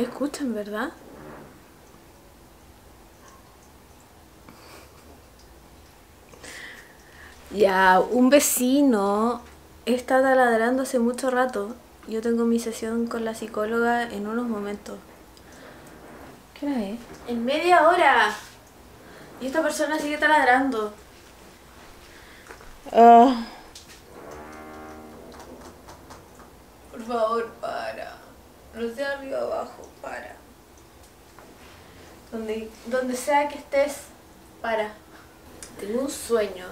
¿Me escuchan, verdad? Ya, un vecino está taladrando hace mucho rato. Yo tengo mi sesión con la psicóloga en unos momentos. ¿Qué hora es? En media hora. Y esta persona sigue taladrando. Ah. Por favor, para. No sea arriba abajo, para. Donde, donde sea que estés, para. Tengo un sueño.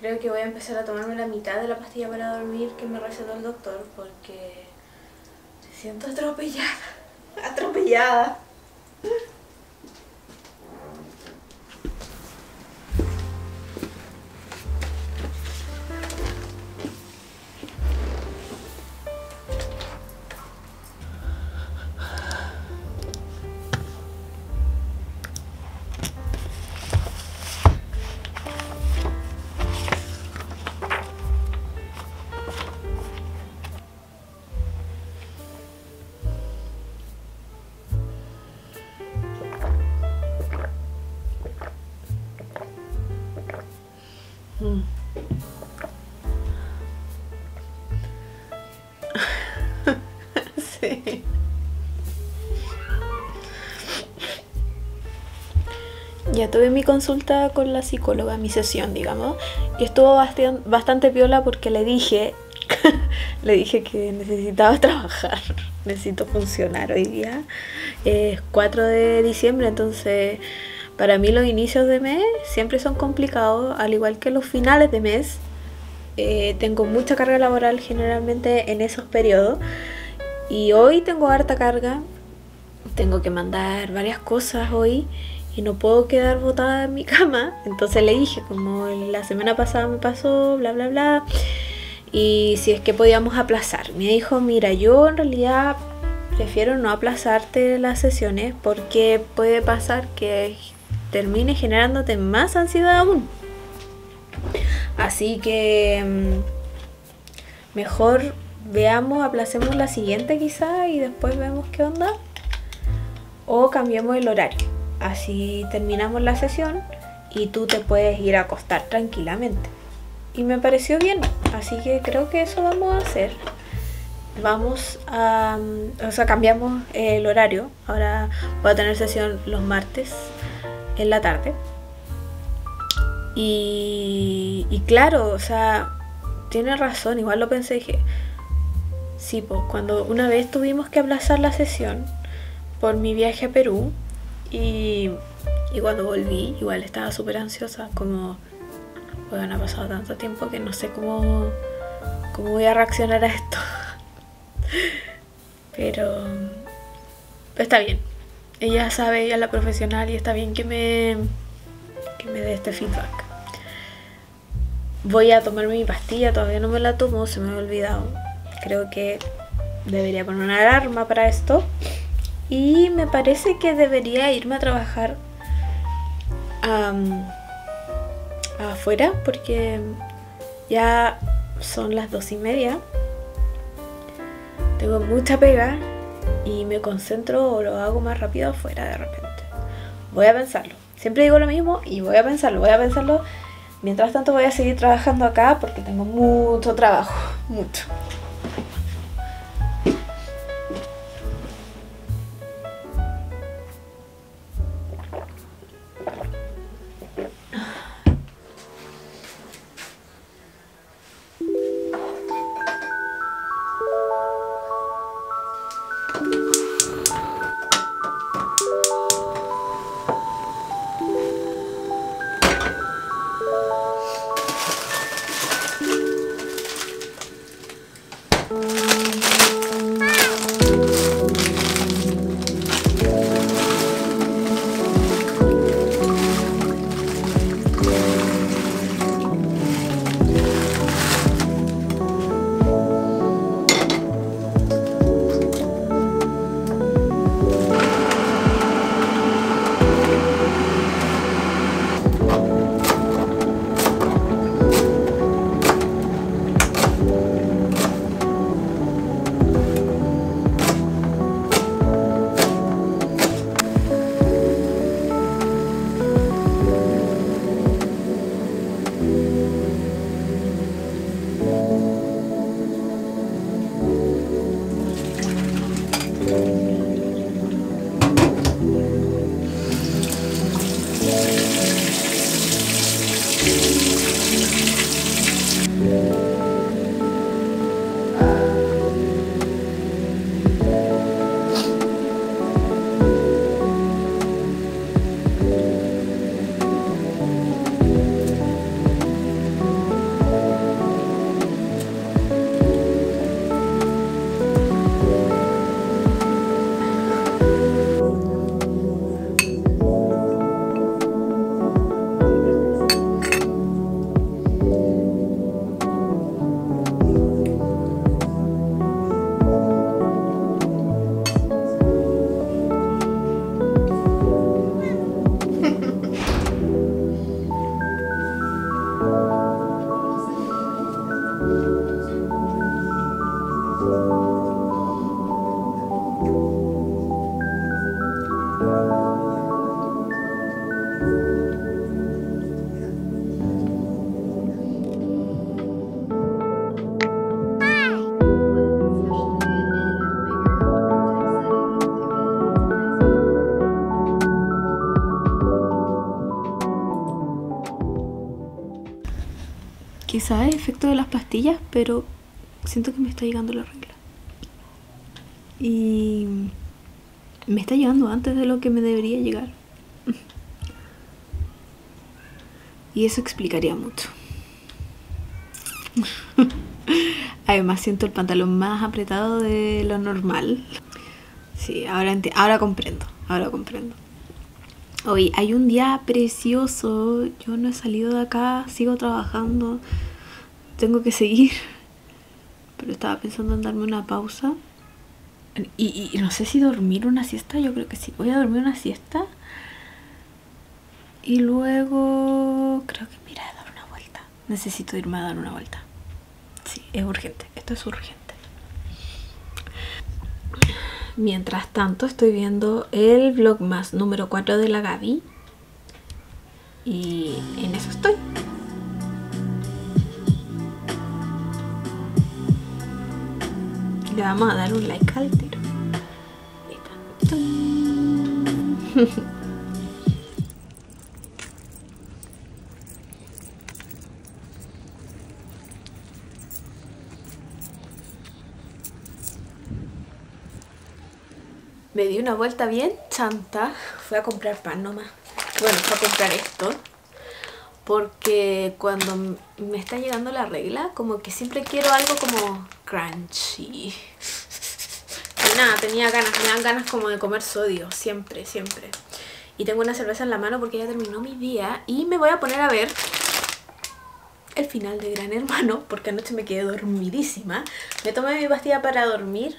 Creo que voy a empezar a tomarme la mitad de la pastilla para dormir que me recetó el doctor porque me siento atropellada. Atropellada. Tuve mi consulta con la psicóloga, mi sesión, digamos, y estuvo bastante piola porque le dije, le dije que necesitaba trabajar, necesito funcionar hoy día. Es 4 de diciembre, entonces para mí los inicios de mes siempre son complicados, al igual que los finales de mes. Eh, tengo mucha carga laboral generalmente en esos periodos. Y hoy tengo harta carga. Tengo que mandar varias cosas hoy y no puedo quedar botada en mi cama. Entonces le dije, como la semana pasada me pasó, bla, bla, bla. Y si es que podíamos aplazar. Me dijo, mira, yo en realidad prefiero no aplazarte las sesiones porque puede pasar que termine generándote más ansiedad aún. Así que mm, mejor veamos, aplacemos la siguiente quizá y después vemos qué onda. O cambiemos el horario. Así terminamos la sesión y tú te puedes ir a acostar tranquilamente. Y me pareció bien, así que creo que eso vamos a hacer. Vamos a, mm, o sea, cambiamos el horario. Ahora voy a tener sesión los martes en la tarde. Y, y claro, o sea, tiene razón, igual lo pensé, dije, sí, pues cuando una vez tuvimos que aplazar la sesión por mi viaje a Perú y, cuando volví, igual estaba súper ansiosa, como, bueno, ha pasado tanto tiempo que no sé cómo, cómo voy a reaccionar a esto. Pero, pero está bien, ella sabe, ella es la profesional y está bien que me, que me dé este feedback. Voy a tomarme mi pastilla, todavía no me la tomo, se me ha olvidado. Creo que debería poner una alarma para esto. Y me parece que debería irme a trabajar afuera porque ya son las dos y media. Tengo mucha pega y me concentro o lo hago más rápido afuera de repente. Voy a pensarlo. Siempre digo lo mismo y voy a pensarlo, voy a pensarlo. Mientras tanto voy a seguir trabajando acá porque tengo mucho trabajo, mucho. Quizás es efecto de las pastillas, pero siento que me está llegando la regla. Y me está llegando antes de lo que me debería llegar. Y eso explicaría mucho. Además siento el pantalón más apretado de lo normal. Sí, ahora, ahora comprendo, ahora comprendo. Hoy hay un día precioso, yo no he salido de acá, sigo trabajando, tengo que seguir. Pero estaba pensando en darme una pausa. Y, y no sé si dormir una siesta, yo creo que sí. Voy a dormir una siesta. Y luego creo que mira dar una vuelta. Necesito irme a dar una vuelta. Sí, es urgente, esto es urgente. Mientras tanto estoy viendo el vlog más número 4 de la Gaby. Y en eso estoy. Le vamos a dar un like al tiro. me di una vuelta bien chanta. Fui a comprar pan nomás. Bueno, fui a comprar esto. Porque cuando me está llegando la regla, como que siempre quiero algo como crunchy. Y nada, tenía ganas, me dan ganas como de comer sodio, siempre, siempre. Y tengo una cerveza en la mano porque ya terminó mi día y me voy a poner a ver el final de Gran Hermano porque anoche me quedé dormidísima. Me tomé mi pastilla para dormir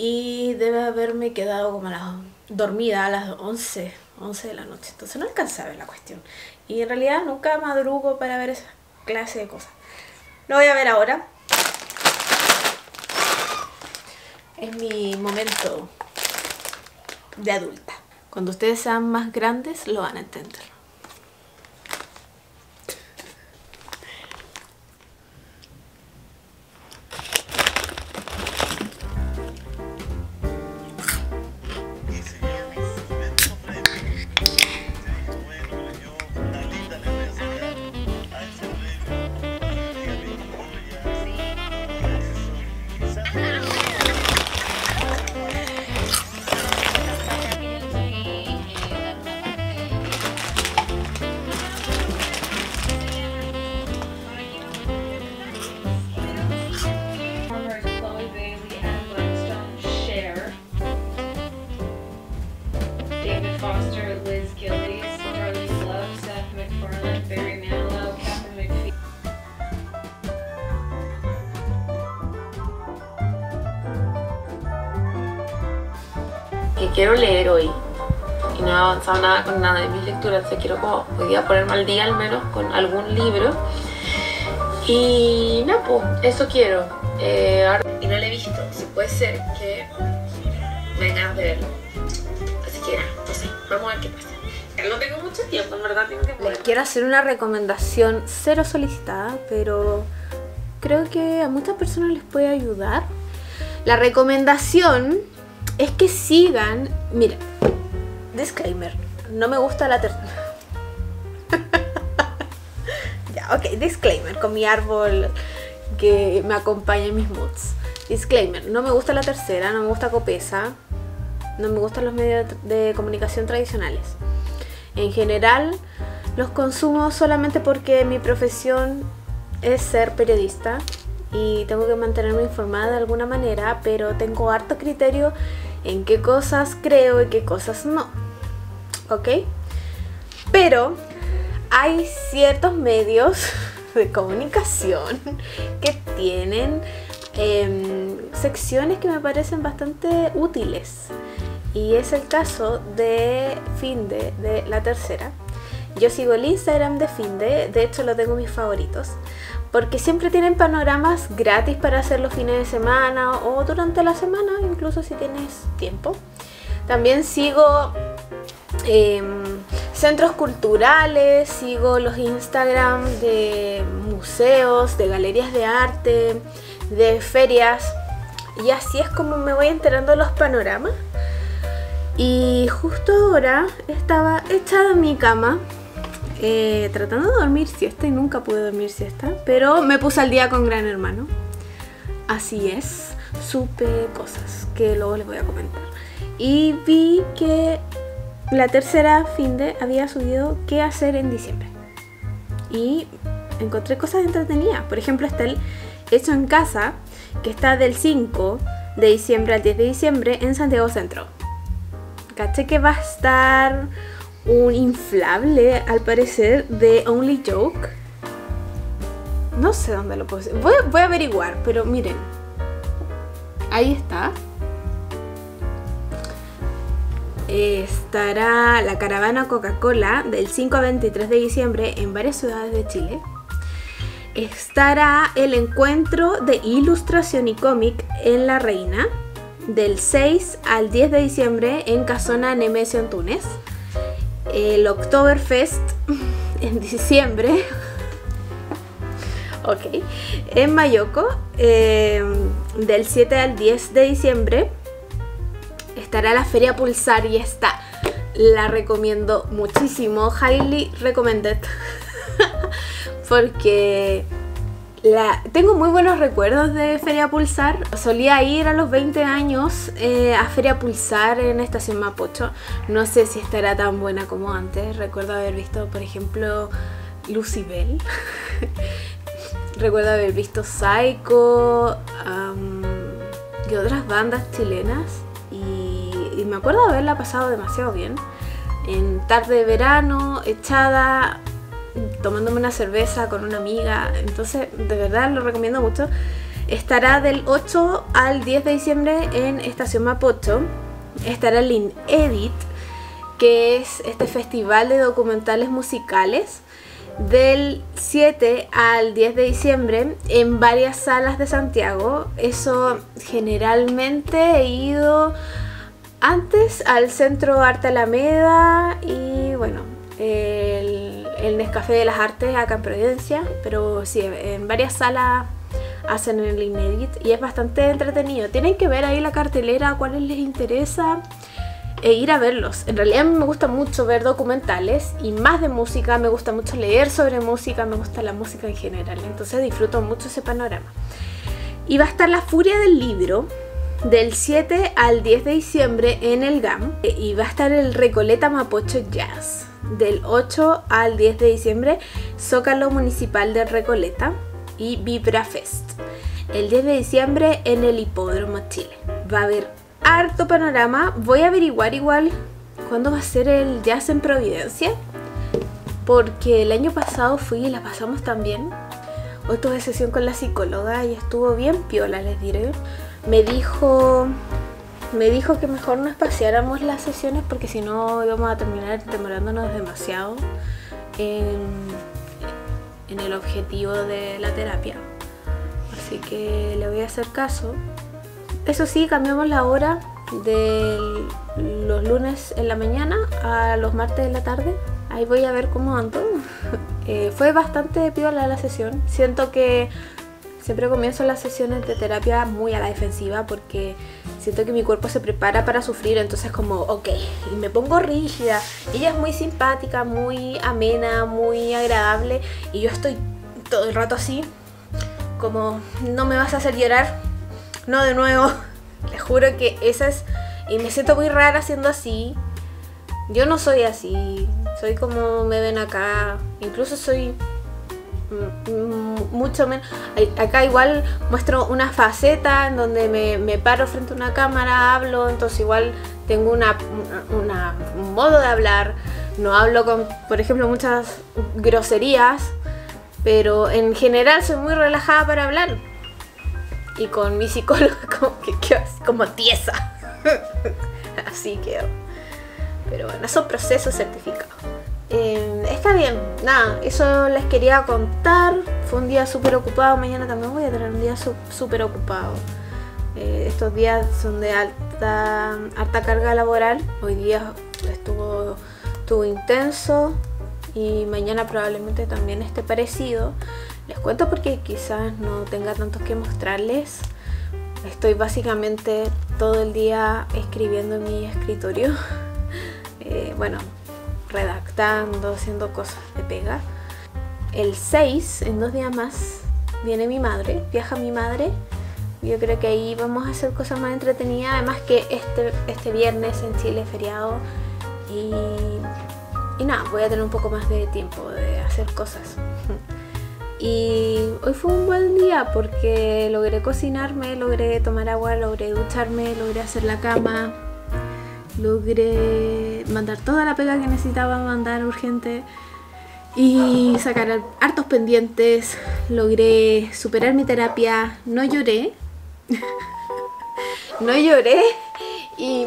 y debe haberme quedado como a las, dormida a las 11, 11 de la noche. Entonces no alcanzaba la cuestión. Y en realidad nunca madrugo para ver esa clase de cosas. Lo voy a ver ahora. Es mi momento de adulta. Cuando ustedes sean más grandes lo van a entender. Quiero leer hoy. Y no he avanzado nada con nada de mis lecturas, quiero como hoy día ponerme al día al menos con algún libro. Y nada, pues eso quiero. Eh, y no lo he visto, si puede ser que me ganas de verlo. Así que no sé, vamos a ver qué pasa. No tengo mucho tiempo, en verdad tengo que Les quiero hacer una recomendación cero solicitada, pero creo que a muchas personas les puede ayudar. La recomendación es que sigan. Mira, disclaimer. No me gusta la tercera. ya, ok, disclaimer con mi árbol que me acompaña en mis moods. Disclaimer, no me gusta la tercera, no me gusta Copesa, no me gustan los medios de comunicación tradicionales. En general, los consumo solamente porque mi profesión es ser periodista y tengo que mantenerme informada de alguna manera, pero tengo harto criterio en qué cosas creo y qué cosas no. ¿Ok? Pero hay ciertos medios de comunicación que tienen em, secciones que me parecen bastante útiles. Y es el caso de Finde, de la tercera. Yo sigo el Instagram de Finde, de hecho lo tengo en mis favoritos porque siempre tienen panoramas gratis para hacer los fines de semana o durante la semana, incluso si tienes tiempo. También sigo em, centros culturales, sigo los Instagram de museos, de galerías de arte, de ferias. Y así es como me voy enterando los panoramas. Y justo ahora estaba echada en mi cama eh, tratando de dormir siesta y nunca pude dormir siesta, pero me puse al día con Gran Hermano. Así es, supe cosas que luego les voy a comentar. Y vi que la tercera fin de había subido qué hacer en diciembre. Y encontré cosas entretenidas. Por ejemplo, está el hecho en casa, que está del 5 de diciembre al 10 de diciembre en Santiago Centro. Caché que va a estar un inflable, al parecer, de Only Joke. No sé dónde lo puse. Voy, voy a averiguar, pero miren. Ahí está. Estará la caravana Coca-Cola del 5 al 23 de diciembre en varias ciudades de Chile. Estará el encuentro de ilustración y cómic en La Reina del 6 al 10 de diciembre en Casona Nemesio Antunes. El Oktoberfest en diciembre. ok. En Mayoco eh, del 7 al 10 de diciembre estará la Feria Pulsar y esta la recomiendo muchísimo. Highly recommended. Porque la, tengo muy buenos recuerdos de Feria Pulsar. Solía ir a los 20 años eh, a Feria Pulsar en Estación Mapocho. No sé si estará tan buena como antes. Recuerdo haber visto, por ejemplo, Lucibel. Recuerdo haber visto Psycho y otras bandas chilenas y, me acuerdo haberla pasado demasiado bien. En tarde de verano, echada, tomándome una cerveza con una amiga. Entonces, de verdad lo recomiendo mucho. Estará del 8 al 10 de diciembre en Estación Mapocho. Estará el Edit, que es este festival de documentales musicales del 7 al 10 de diciembre en varias salas de Santiago. Eso generalmente he ido antes al Centro Arte Alameda y bueno, el, el Nescafé de las Artes acá en Providencia, pero sí, en varias salas hacen el Inedit y es bastante entretenido. Tienen que ver ahí la cartelera, cuáles les interesa e ir a verlos. En realidad me gusta mucho ver documentales y más de música, me gusta mucho leer sobre música, me gusta la música en general, entonces disfruto mucho ese panorama. Y va a estar La Furia del Libro del 7 al 10 de diciembre en el GAM y va a estar el Recoleta Mapocho Jazz del 8 al 10 de diciembre Zócalo Municipal de Recoleta y Vibra Fest el 10 de diciembre en el Hipódromo Chile. Va a haber harto panorama. Voy a averiguar igual cuándo va a ser el jazz en Providencia. Porque el año pasado fui y la pasamos también. Hoy tuve sesión con la psicóloga y estuvo bien piola, les diré. Me dijo, me dijo que mejor no espaciáramos las sesiones porque si no íbamos a terminar demorándonos demasiado en, el objetivo de la terapia. Así que le voy a hacer caso eso sí, cambiamos la hora de los lunes en la mañana a los martes en la tarde. Ahí voy a ver cómo ando. Eh, fue bastante piola la sesión. Siento que siempre comienzo las sesiones de terapia muy a la defensiva porque siento que mi cuerpo se prepara para sufrir, entonces como, ok, y me pongo rígida. Ella es muy simpática, muy amena, muy agradable y yo estoy todo el rato así, como, no me vas a hacer llorar, no de nuevo. Les juro que esa es... Y me siento muy rara siendo así. Yo no soy así. Soy como me ven acá. Incluso soy mucho menos. Acá igual muestro una faceta en donde me, paro frente a una cámara, hablo, entonces igual tengo una, un modo de hablar. No hablo con, por ejemplo, muchas groserías, pero en general soy muy relajada para hablar y con mi psicóloga como que quedó como tiesa. Así quedó. Pero bueno, son procesos certificados. Eh, está bien, nada, eso les quería contar. Fue un día súper ocupado, mañana también voy a tener un día súper ocupado. Eh, estos días son de alta, alta carga laboral. Hoy día estuvo, estuvo intenso y mañana probablemente también esté parecido. Les cuento porque quizás no tenga tantos que mostrarles. Estoy básicamente todo el día escribiendo en mi escritorio. Eh, bueno, redactando, haciendo cosas de pega. El 6, en dos días más, viene mi madre, viaja mi madre. Yo creo que ahí vamos a hacer cosas más entretenidas. Además que este, este viernes en Chile es feriado. Y, y nada, voy a tener un poco más de tiempo de hacer cosas. Y hoy fue un buen día porque logré cocinarme, logré tomar agua, logré ducharme, logré hacer la cama, logré mandar toda la pega que necesitaba mandar urgente y sacar hartos pendientes, logré superar mi terapia, no lloré, no lloré y,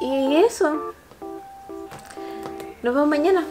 y eso. Nos vemos mañana.